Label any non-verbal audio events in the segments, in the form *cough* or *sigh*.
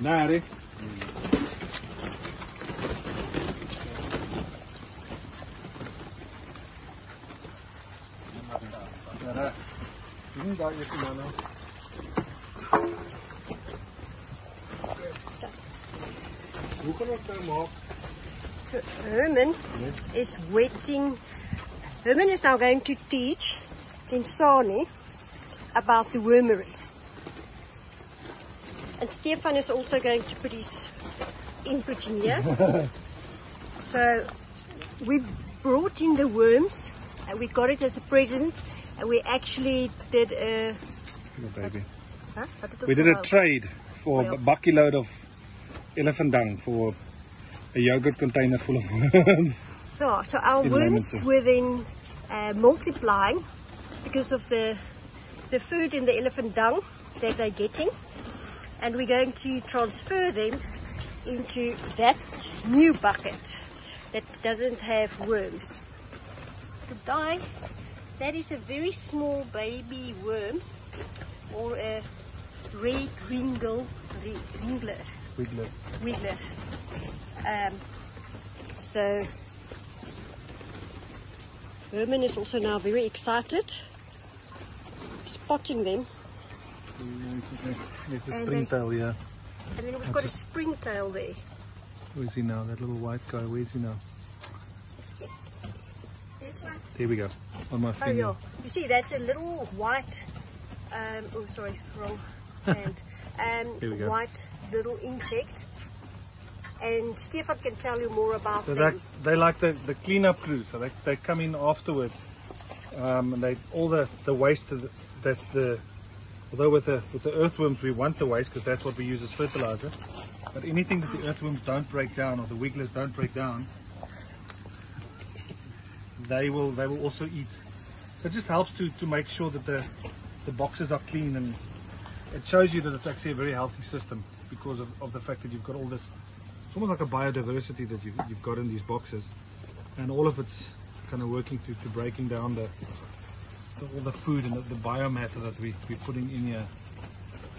Nari. Ja, Doen daar eerst maar nou. Hoe kan ons? Herman Yes. is wetting. Herman is now going to teach Khensani about the wormery. And Stefan is also going to put his input in here. *laughs* so we brought in the worms and we got it as a present and we actually did a... Baby. Huh? We did a trade for Well- a bucket load of elephant dung for a yogurt container full of *laughs* worms. Yeah, so our In worms Leamington. were then uh, multiplying because of the the food in the elephant dung that they're getting, and we're going to transfer them into that new bucket that doesn't have worms. Goodbye. That is a very small baby worm, or a red ringle, ringler Wiggler. wiggler. Um, so Herman is also now very excited, spotting them. It's a springtail, yeah. And then we've got a springtail there. Where's he now? That little white guy, where's he now? There we go. On my Oh finger. yeah. You see, that's a little white. Um, oh, sorry, wrong *laughs* hand. Um, Here we go. white little insect. And Stefan can tell you more about So that them. they like the, the cleanup crew. So they, they come in afterwards. Um, and they all the, the waste that the although with the with the earthworms we want the waste because that's what we use as fertilizer. But anything that the earthworms don't break down or the wigglers don't break down, they will they will also eat. So it just helps to, to make sure that the the boxes are clean and it shows you that it's actually a very healthy system because of, of the fact that you've got all this it's almost like a biodiversity that you've, you've got in these boxes and all of it's kind of working to, to breaking down the, the all the food and the, the biomatter that we, we're putting in here.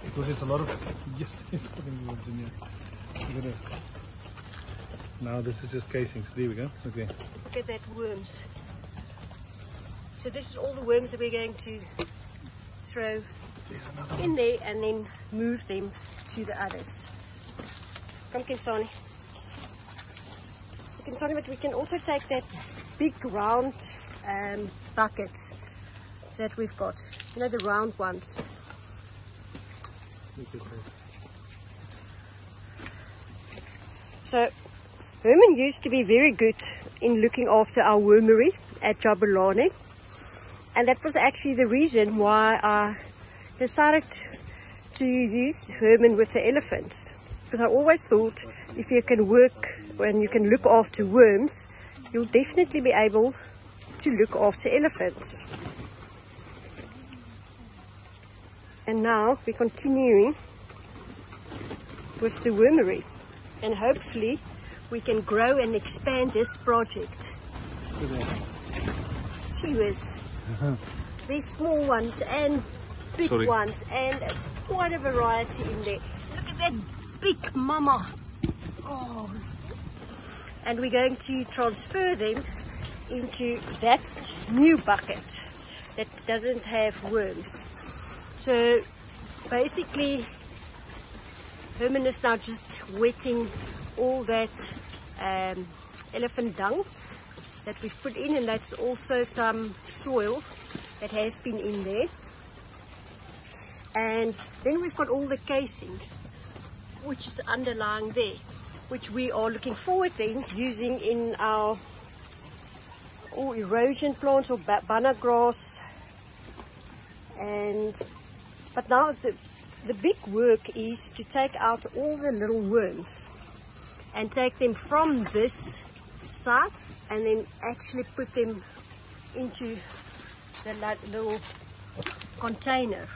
Because it's a lot of *laughs* yes it's putting words in here. Look at this. Now this is just casings. There we go. Okay Look at that worms. So this is all the worms that we're going to throw in there and then move them to the others. Come Khensani. Khensani, but we can also take that big round um, buckets that we've got. You know, the round ones. So Herman used to be very good in looking after our wormery at Jabulani. And that was actually the reason why I decided to use Herman with the elephants. Because I always thought if you can work and you can look after worms, you'll definitely be able to look after elephants. And now we're continuing with the wormery and hopefully we can grow and expand this project. She was. Uh-huh. There's small ones and big Sorry. ones and quite a variety in there. Look at that big mama. Oh. And we're going to transfer them into that new bucket that doesn't have worms. So basically Herman is now just wetting all that um, elephant dung that we've put in and that's also some soil that has been in there. And then we've got all the casings which is underlying there, which we are looking forward then using in our or erosion plants or ba- banana grass and but now the, the big work is to take out all the little worms and take them from this side and then actually put them into the little container.